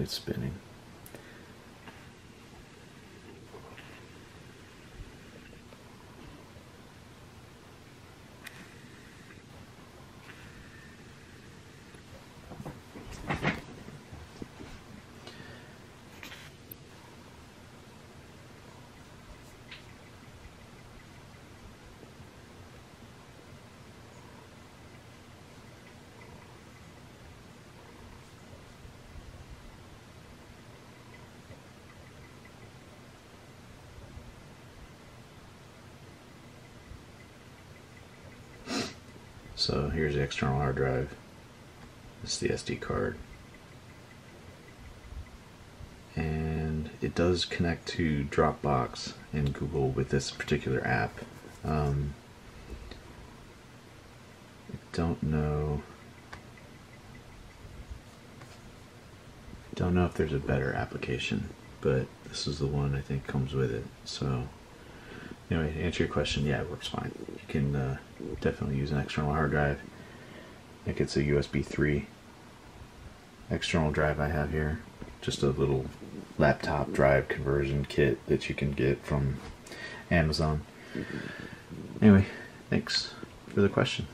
it's spinning. So here's the external hard drive. This is the SD card. And it does connect to Dropbox and Google with this particular app. Um, I don't know. Don't know if there's a better application, but this is the one I think comes with it. So anyway, to answer your question, yeah, it works fine. You can uh, definitely use an external hard drive. I think it's a USB 3 external drive I have here. Just a little laptop drive conversion kit that you can get from Amazon. Anyway, thanks for the question.